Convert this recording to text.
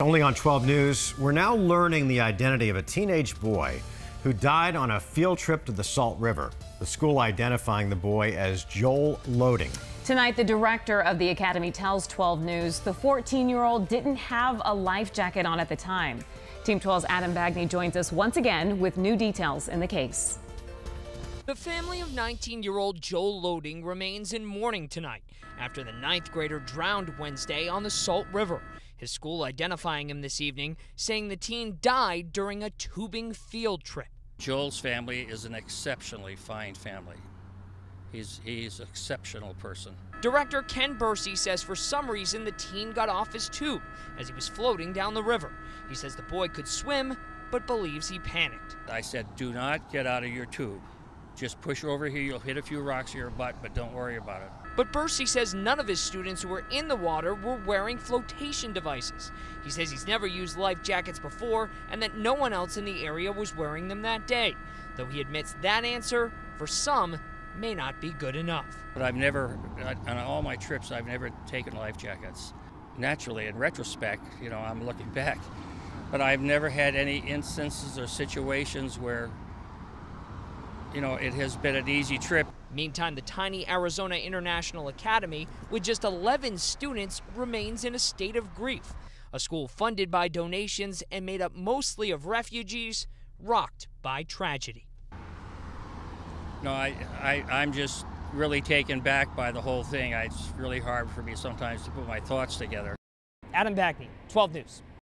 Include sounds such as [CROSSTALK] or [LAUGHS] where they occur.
Only on 12 News, we're now learning the identity of a teenage boy who died on a field trip to the Salt River. The school identifying the boy as Joel Loding. Tonight, the director of the academy tells 12 News the 14 year old didn't have a life jacket on at the time. Team 12's Adam Bagney joins us once again with new details in the case. The family of 19 year old Joel Loding remains in mourning tonight after the ninth grader drowned Wednesday on the Salt River. His school identifying him this evening, saying the teen died during a tubing field trip. Joel's family is an exceptionally fine family. He's he's an exceptional person. Director Ken Bursey says for some reason the teen got off his tube as he was floating down the river. He says the boy could swim, but believes he panicked. I said, do not get out of your tube. Just push over here, you'll hit a few rocks in your butt, but don't worry about it. But Bursey says none of his students who were in the water were wearing flotation devices. He says he's never used life jackets before and that no one else in the area was wearing them that day. Though he admits that answer, for some, may not be good enough. But I've never, uh, on all my trips, I've never taken life jackets. Naturally, in retrospect, you know, I'm looking [LAUGHS] back. But I've never had any instances or situations where you know, it has been an easy trip. Meantime, the tiny Arizona International Academy, with just 11 students, remains in a state of grief. A school funded by donations and made up mostly of refugees, rocked by tragedy. No, I, I, I'm just really taken back by the whole thing. It's really hard for me sometimes to put my thoughts together. Adam Bagney, 12 News.